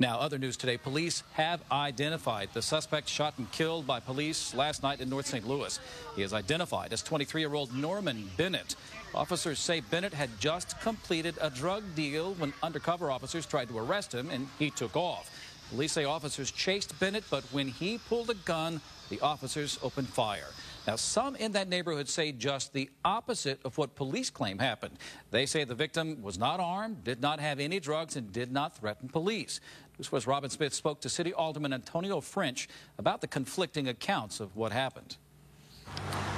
Now, other news today, police have identified the suspect shot and killed by police last night in North St. Louis. He is identified as 23-year-old Norman Bennett. Officers say Bennett had just completed a drug deal when undercover officers tried to arrest him, and he took off. Police say officers chased Bennett, but when he pulled a gun, the officers opened fire. Now, some in that neighborhood say just the opposite of what police claim happened. They say the victim was not armed, did not have any drugs, and did not threaten police. This was Robin Smith spoke to City Alderman Antonio French about the conflicting accounts of what happened.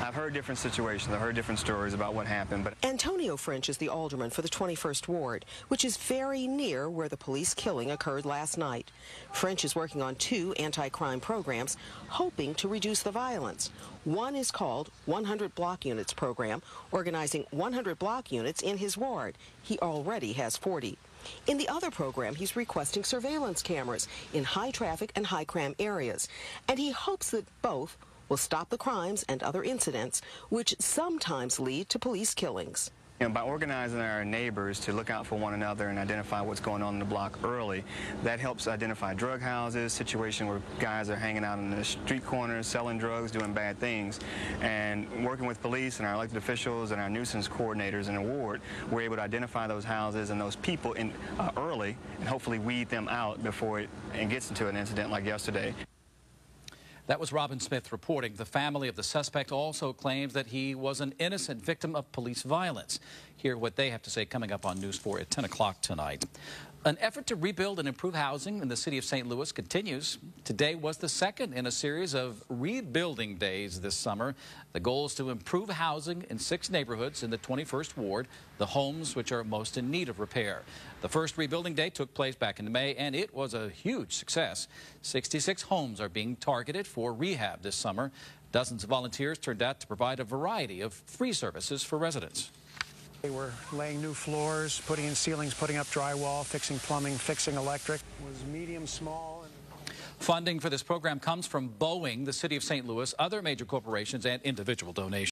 I've heard different situations. I've heard different stories about what happened. But Antonio French is the alderman for the 21st Ward, which is very near where the police killing occurred last night. French is working on two anti-crime programs, hoping to reduce the violence. One is called 100 Block Units program, organizing 100 block units in his ward. He already has 40. In the other program, he's requesting surveillance cameras in high traffic and high crime areas. And he hopes that both will stop the crimes and other incidents which sometimes lead to police killings. You know, by organizing our neighbors to look out for one another and identify what's going on in the block early, that helps identify drug houses, situation where guys are hanging out in the street corners, selling drugs, doing bad things. And working with police and our elected officials and our nuisance coordinators in the ward, we're able to identify those houses and those people in, uh, early and hopefully weed them out before it, it gets into an incident like yesterday. That was Robin Smith reporting. The family of the suspect also claims that he was an innocent victim of police violence. Hear what they have to say coming up on News 4 at 10 o'clock tonight. An effort to rebuild and improve housing in the city of St. Louis continues. Today was the second in a series of rebuilding days this summer. The goal is to improve housing in six neighborhoods in the 21st Ward, the homes which are most in need of repair. The first rebuilding day took place back in May, and it was a huge success. 66 homes are being targeted for rehab this summer. Dozens of volunteers turned out to provide a variety of free services for residents. They were laying new floors, putting in ceilings, putting up drywall, fixing plumbing, fixing electric. It was medium, small. Funding for this program comes from Boeing, the city of St. Louis, other major corporations, and individual donations.